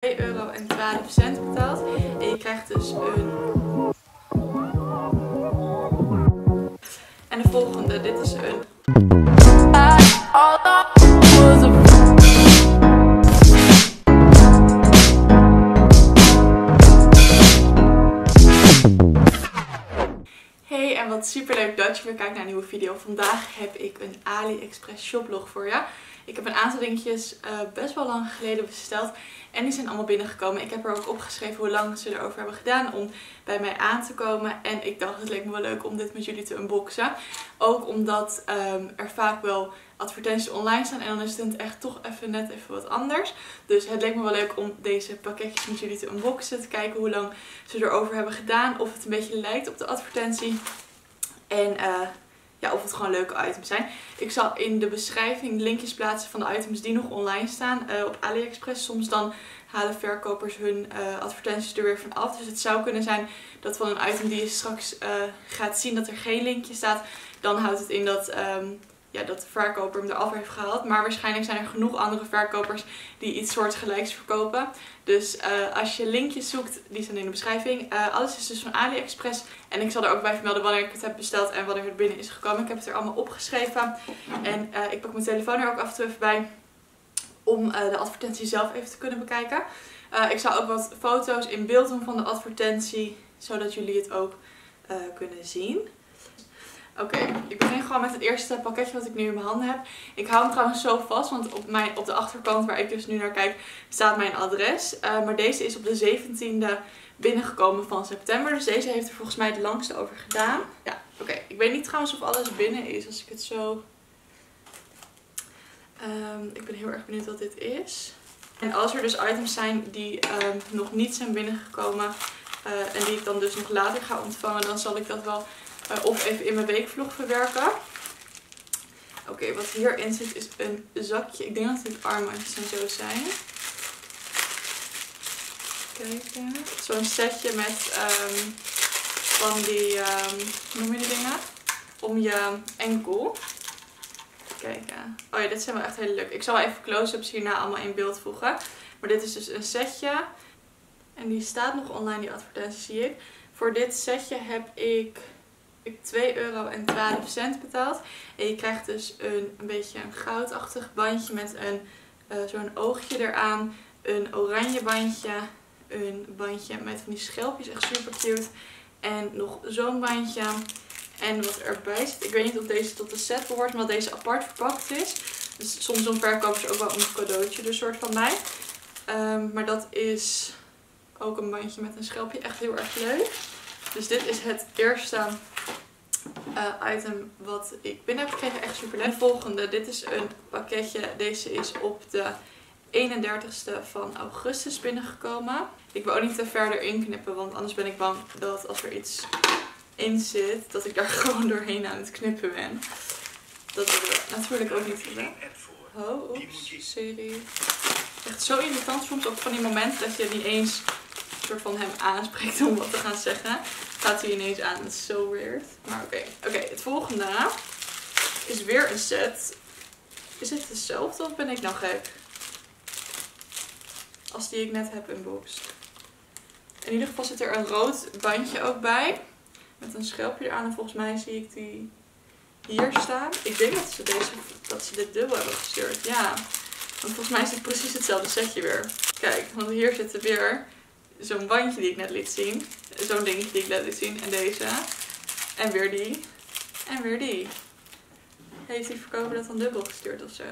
2 euro en 12 cent betaald. En je krijgt dus een... En de volgende, dit is een... Hey en wat super leuk dat je weer kijkt naar een nieuwe video. Vandaag heb ik een AliExpress shoplog voor je. Ik heb een aantal dingetjes eh, best wel lang geleden besteld. En die zijn allemaal binnengekomen. Ik heb er ook opgeschreven hoe lang ze erover hebben gedaan om bij mij aan te komen. En ik dacht het leek me wel leuk om dit met jullie te unboxen. Ook omdat ehm, er vaak wel advertenties online staan. En dan is het echt toch even net even wat anders. Dus het leek me wel leuk om deze pakketjes met jullie te unboxen. Te kijken hoe lang ze erover hebben gedaan. Of het een beetje lijkt op de advertentie. En uh, ja, of het gewoon leuke items zijn. Ik zal in de beschrijving linkjes plaatsen van de items die nog online staan uh, op AliExpress. Soms dan halen verkopers hun uh, advertenties er weer van af. Dus het zou kunnen zijn dat van een item die je straks uh, gaat zien dat er geen linkje staat. Dan houdt het in dat um, ja, dat de verkoper hem eraf heeft gehaald. Maar waarschijnlijk zijn er genoeg andere verkopers die iets soortgelijks verkopen. Dus uh, als je linkjes zoekt, die staan in de beschrijving. Uh, alles is dus van AliExpress. En ik zal er ook bij vermelden wanneer ik het heb besteld en wanneer het binnen is gekomen. Ik heb het er allemaal opgeschreven. En uh, ik pak mijn telefoon er ook af en toe even bij. Om de advertentie zelf even te kunnen bekijken. ik zal ook wat foto's in beeld doen van de advertentie. Zodat jullie het ook kunnen zien. Oké, ik begin gewoon met het eerste pakketje wat ik nu in mijn handen heb. Ik hou hem trouwens zo vast, want op, mijn, op de achterkant waar ik dus nu naar kijk staat mijn adres. Uh, maar deze is op de 17e binnengekomen van september. Dus deze heeft er volgens mij het langste over gedaan. Ja, oké. Ik weet niet trouwens of alles binnen is als ik het zo... Um, ik ben heel erg benieuwd wat dit is. En als er dus items zijn die um, nog niet zijn binnengekomen uh, en die ik dan dus nog later ga ontvangen, dan zal ik dat wel of even in mijn weekvlog verwerken. Oké, wat hierin zit is een zakje. Ik denk dat dit armbandjes en zo zijn. Kijken. Zo'n setje met um, van die, um, hoe noem je die dingen? Om je enkel. Kijken. Oh ja, dit zijn wel echt heel leuk. Ik zal even close-ups hierna allemaal in beeld voegen. Maar dit is dus een setje. En die staat nog online, die advertentie zie ik. Voor dit setje heb ik ik 2 euro en 12 cent betaald. En je krijgt dus een, een beetje een goudachtig bandje met een uh, zo'n oogje eraan. Een oranje bandje. Een bandje met van die schelpjes. Echt super cute. En nog zo'n bandje. En wat erbij zit. Ik weet niet of deze tot de set behoort. Maar deze apart verpakt is. Dus soms doen verkopers ook wel een cadeautje er soort van bij. Um, maar dat is ook een bandje met een schelpje. Echt heel erg leuk. Dus dit is het eerste uh, item wat ik binnen heb gekregen. Echt super leuk. volgende, dit is een pakketje. Deze is op de 31ste van augustus binnengekomen. Ik wil ook niet te verder inknippen, want anders ben ik bang dat als er iets in zit, dat ik daar gewoon doorheen aan het knippen ben. Dat willen we natuurlijk ook niet hebben. Oh, serie. Echt zo irritant soms ook van die momenten dat je niet eens soort van hem aanspreekt om wat te gaan zeggen gaat hij ineens aan. Dat is zo weird. Maar oké. Oké, het volgende is weer een set. Is het hetzelfde of ben ik nou gek? Als die ik net heb unboxed. In ieder geval zit er een rood bandje ook bij. Met een schelpje eraan. En volgens mij zie ik die hier staan. Ik denk dat ze, deze, dat ze dit dubbel hebben gestuurd. Ja. Want volgens mij is het precies hetzelfde setje weer. Kijk, want hier zit er weer zo'n bandje die ik net liet zien. Zo'n dingetje die ik net liet zien. En deze. En weer die. En weer die. Heeft die verkoper dat dan dubbel gestuurd of zo?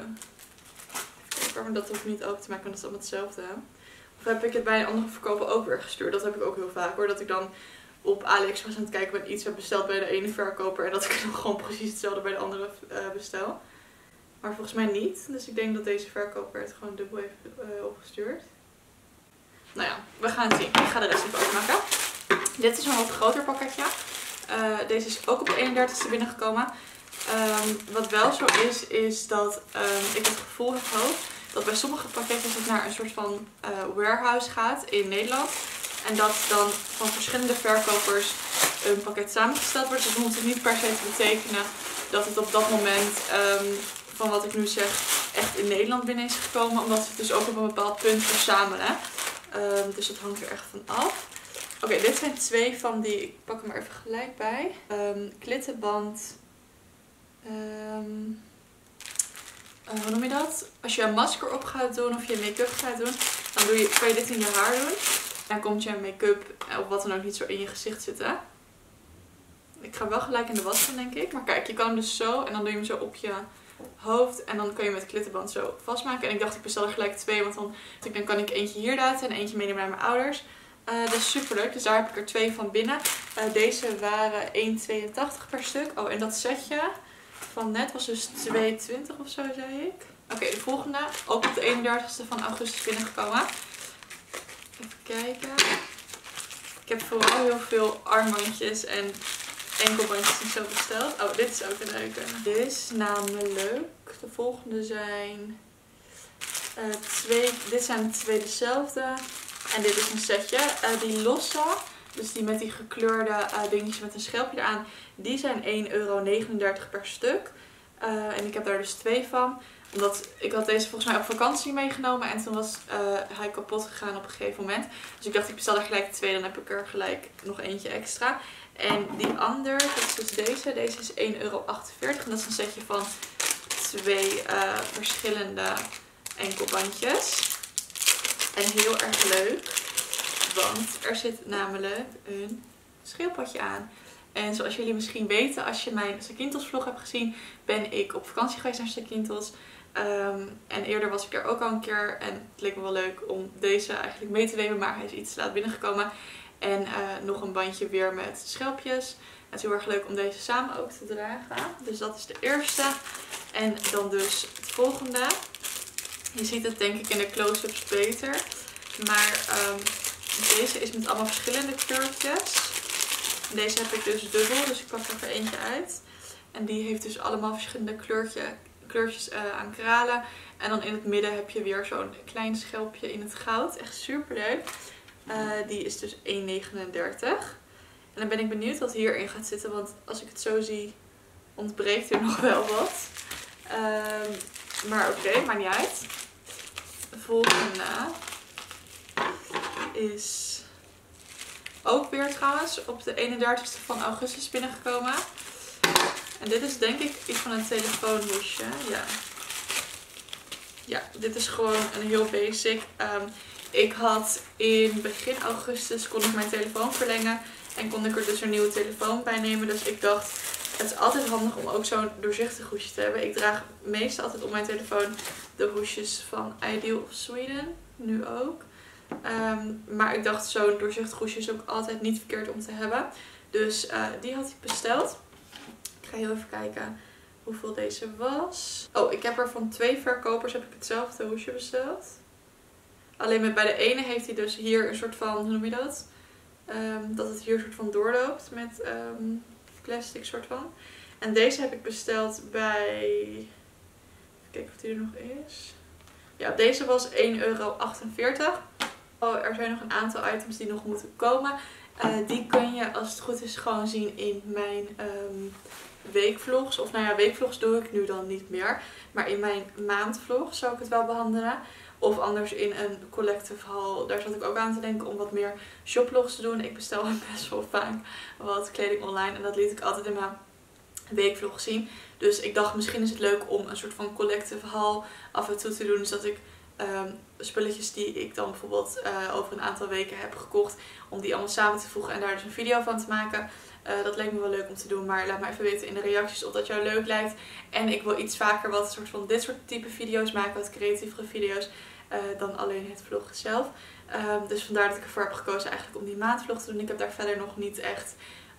Even maar dat hoef ik niet open te maken, want dat is allemaal hetzelfde. Of heb ik het bij een andere verkoper ook weer gestuurd? Dat heb ik ook heel vaak hoor. Dat ik dan op AliExpress aan het kijken ben iets heb besteld bij de ene verkoper. En dat ik dan gewoon precies hetzelfde bij de andere uh, bestel. Maar volgens mij niet. Dus ik denk dat deze verkoper het gewoon dubbel heeft uh, opgestuurd. Nou ja, we gaan het zien. Ik ga de rest even openmaken. Dit is een wat groter pakketje. Uh, deze is ook op de 31ste binnengekomen. Um, wat wel zo is, is dat um, ik het gevoel heb dat bij sommige pakketjes het naar een soort van uh, warehouse gaat in Nederland. En dat dan van verschillende verkopers een pakket samengesteld wordt. Dus dat hoeft het niet per se te betekenen dat het op dat moment, um, van wat ik nu zeg, echt in Nederland binnen is gekomen. Omdat ze het dus ook op een bepaald punt verzamelen. Ehm, dus dat hangt er echt van af. Oké, dit zijn twee van die, ik pak hem er even gelijk bij. Um, klittenband. Um, hoe noem je dat? Als je een masker op gaat doen of je make-up gaat doen, dan doe je, kan je dit in je haar doen. Dan komt je make-up of wat dan ook niet zo in je gezicht zitten. Ik ga wel gelijk in de was doen, denk ik. Maar kijk, je kan hem dus zo en dan doe je hem zo op je hoofd. En dan kun je met klittenband zo vastmaken. En ik dacht, ik bestel er gelijk twee, want dan, dan kan ik eentje hier laten en eentje meenemen naar mijn ouders. Uh, dat is super leuk. Dus daar heb ik er twee van binnen. Uh, deze waren 1,82 per stuk. Oh, en dat setje van net was dus 2,20 of zo, zei ik. Oké, de volgende. Ook op de 31ste van augustus binnengekomen. Even kijken. Ik heb vooral heel veel armbandjes en enkelbandjes en zo besteld. Oh, dit is ook een leuke. Dit is namelijk. De volgende zijn uh, twee. Dit zijn twee dezelfde. En dit is een setje. Uh, die losse, dus die met die gekleurde uh, dingetjes met een schelpje eraan, die zijn 1,39 euro per stuk. en ik heb daar dus twee van omdat ik had deze volgens mij op vakantie meegenomen. En toen was hij kapot gegaan op een gegeven moment. Dus ik dacht ik bestel er gelijk twee. Dan heb ik er gelijk nog eentje extra. En die ander, dat is dus deze. Deze is 1,48 euro. En dat is een setje van twee uh, verschillende enkelbandjes. En heel erg leuk. Want er zit namelijk een schildpadje aan. En zoals jullie misschien weten, als je mijn Sakintos vlog hebt gezien, ben ik op vakantie geweest naar Sakintos. Um, en eerder was ik er ook al een keer. En het leek me wel leuk om deze eigenlijk mee te nemen. Maar hij is iets laat binnengekomen. En uh, nog een bandje weer met schelpjes. Het is heel erg leuk om deze samen ook te dragen. Dus dat is de eerste. En dan dus het volgende. Je ziet het denk ik in de close-ups beter. Maar um, deze is met allemaal verschillende kleurtjes. Deze heb ik dus dubbel. Dus ik pak er eentje uit. En die heeft dus allemaal verschillende kleurtje, kleurtjes uh, aan kralen. En dan in het midden heb je weer zo'n klein schelpje in het goud. Echt super leuk. Uh, die is dus 1,39. En dan ben ik benieuwd wat hierin gaat zitten. Want als ik het zo zie, ontbreekt er nog wel wat. Uh, maar oké, okay, maakt niet uit. De volgende is ook weer trouwens op de 31ste van augustus binnengekomen. En dit is denk ik iets van een telefoonhoesje. Ja. Ja, dit is gewoon een heel basic. Um, ik had in begin augustus kon ik mijn telefoon verlengen. En kon ik er dus een nieuwe telefoon bij nemen. Dus ik dacht, het is altijd handig om ook zo'n doorzichtig hoesje te hebben. Ik draag meestal altijd op mijn telefoon de hoesjes van Ideal of Sweden. Nu ook. Um, maar ik dacht, zo'n doorzichtig hoesje is ook altijd niet verkeerd om te hebben. Dus uh, die had ik besteld. Ik ga heel even kijken hoeveel deze was. Oh, ik heb er van twee verkopers heb ik hetzelfde hoesje besteld. Alleen met bij de ene heeft hij dus hier een soort van, hoe noem je dat? Um, dat het hier een soort van doorloopt met um, plastic soort van. En deze heb ik besteld bij, even kijken of die er nog is. Ja, deze was 1,48 euro. Oh, er zijn nog een aantal items die nog moeten komen. Uh, die kun je als het goed is gewoon zien in mijn um, weekvlogs. Of nou ja, weekvlogs doe ik nu dan niet meer. Maar in mijn maandvlog zou ik het wel behandelen. Of anders in een collective haul. Daar zat ik ook aan te denken om wat meer shoplogs te doen. Ik bestel best wel vaak wat kleding online. En dat liet ik altijd in mijn weekvlog zien. Dus ik dacht misschien is het leuk om een soort van collective haul af en toe te doen. Zodat ik um, spulletjes die ik dan bijvoorbeeld uh, over een aantal weken heb gekocht. Om die allemaal samen te voegen en daar dus een video van te maken. Uh, dat leek me wel leuk om te doen. Maar laat me even weten in de reacties of dat jou leuk lijkt. En ik wil iets vaker wat soort van dit soort type video's maken. Wat creatievere video's. Uh, dan alleen het vlog zelf. Um, dus vandaar dat ik ervoor heb gekozen eigenlijk om die maandvlog te doen. Ik heb daar verder nog niet echt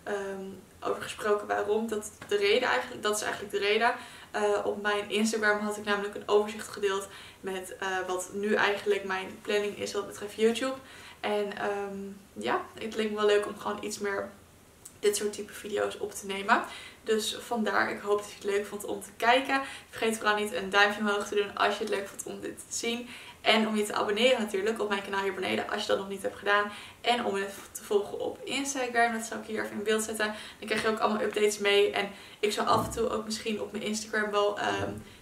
um, over gesproken waarom. Dat, de reden eigenlijk, dat is eigenlijk de reden. Uh, op mijn Instagram had ik namelijk een overzicht gedeeld met wat nu eigenlijk mijn planning is wat betreft YouTube. En um, ja, het leek me wel leuk om gewoon iets meer dit soort type video's op te nemen. Dus vandaar, ik hoop dat je het leuk vond om te kijken. Vergeet vooral niet een duimpje omhoog te doen als je het leuk vond om dit te zien. En om je te abonneren natuurlijk op mijn kanaal hier beneden als je dat nog niet hebt gedaan. En om me te volgen op Instagram. Dat zal ik hier even in beeld zetten. Dan krijg je ook allemaal updates mee. En ik zal af en toe ook misschien op mijn Instagram wel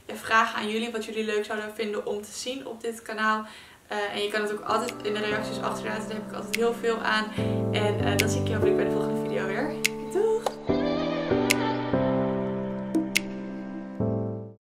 ja, vragen aan jullie. Wat jullie leuk zouden vinden om te zien op dit kanaal. Eh, en je kan het ook altijd in de reacties achterlaten. Daar heb ik altijd heel veel aan. En dan zie ik je hopelijk bij de volgende video weer.